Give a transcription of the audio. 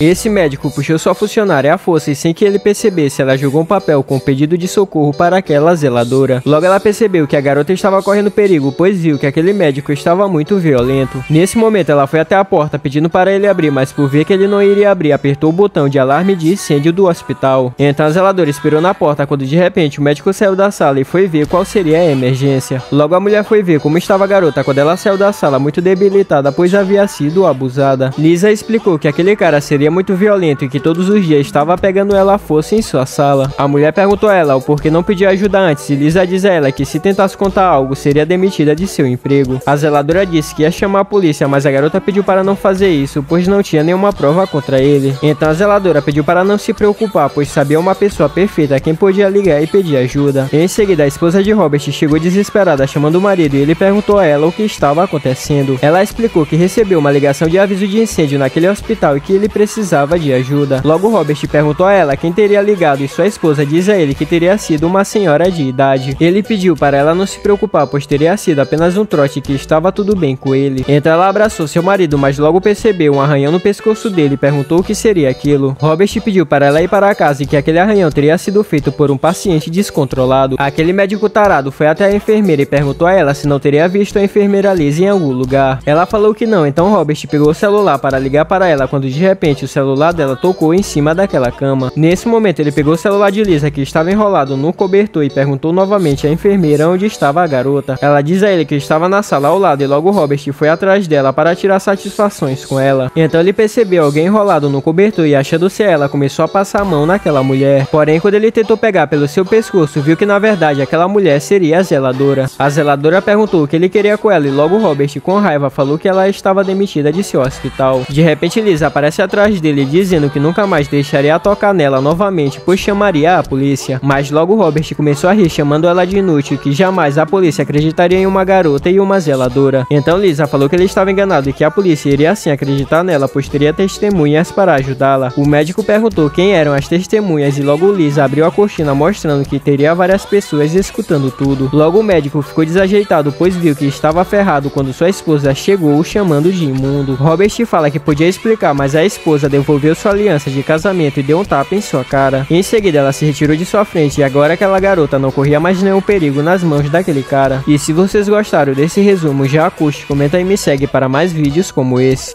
Esse médico puxou sua funcionária à força e sem que ele percebesse, ela jogou um papel com um pedido de socorro para aquela zeladora. Logo ela percebeu que a garota estava correndo perigo, pois viu que aquele médico estava muito violento. Nesse momento ela foi até a porta pedindo para ele abrir, mas por ver que ele não iria abrir, apertou o botão de alarme de incêndio do hospital. Então a zeladora esperou na porta quando de repente o médico saiu da sala e foi ver qual seria a emergência. Logo a mulher foi ver como estava a garota quando ela saiu da sala muito debilitada, pois havia sido abusada. Lisa explicou que aquele cara seria seria muito violento e que todos os dias estava pegando ela à força em sua sala. A mulher perguntou a ela o porquê não pediu ajuda antes e Lisa diz a ela que se tentasse contar algo seria demitida de seu emprego. A zeladora disse que ia chamar a polícia, mas a garota pediu para não fazer isso, pois não tinha nenhuma prova contra ele. Então a zeladora pediu para não se preocupar, pois sabia uma pessoa perfeita a quem podia ligar e pedir ajuda. Em seguida, a esposa de Robert chegou desesperada chamando o marido e ele perguntou a ela o que estava acontecendo. Ela explicou que recebeu uma ligação de aviso de incêndio naquele hospital e que ele precisava precisava de ajuda. Logo Robert perguntou a ela quem teria ligado e sua esposa diz a ele que teria sido uma senhora de idade. Ele pediu para ela não se preocupar, pois teria sido apenas um trote que estava tudo bem com ele. Então ela abraçou seu marido, mas logo percebeu um arranhão no pescoço dele e perguntou o que seria aquilo. Robert pediu para ela ir para casa e que aquele arranhão teria sido feito por um paciente descontrolado. Aquele médico tarado foi até a enfermeira e perguntou a ela se não teria visto a enfermeira Liz em algum lugar. Ela falou que não, então Robert pegou o celular para ligar para ela quando de repente o celular dela tocou em cima daquela cama. Nesse momento, ele pegou o celular de Lisa, que estava enrolado no cobertor, e perguntou novamente à enfermeira onde estava a garota. Ela diz a ele que estava na sala ao lado, e logo Robert foi atrás dela para tirar satisfações com ela. Então ele percebeu alguém enrolado no cobertor e achando ser ela, começou a passar a mão naquela mulher. Porém, quando ele tentou pegar pelo seu pescoço, viu que na verdade aquela mulher seria a zeladora. A zeladora perguntou o que ele queria com ela, e logo Robert, com raiva, falou que ela estava demitida de seu hospital. De repente, Lisa aparece atrás dele dizendo que nunca mais deixaria tocar nela novamente, pois chamaria a polícia. Mas logo Robert começou a rir, chamando ela de inútil, que jamais a polícia acreditaria em uma garota e uma zeladora. Então Lisa falou que ele estava enganado e que a polícia iria assim acreditar nela, pois teria testemunhas para ajudá-la. O médico perguntou quem eram as testemunhas e logo Lisa abriu a cortina mostrando que teria várias pessoas escutando tudo. Logo o médico ficou desajeitado, pois viu que estava ferrado quando sua esposa chegou chamando de imundo. Robert fala que podia explicar, mas a esposa esposa devolveu sua aliança de casamento e deu um tapa em sua cara. Em seguida, ela se retirou de sua frente e agora aquela garota não corria mais nenhum perigo nas mãos daquele cara. E se vocês gostaram desse resumo já acústico, comenta e me segue para mais vídeos como esse.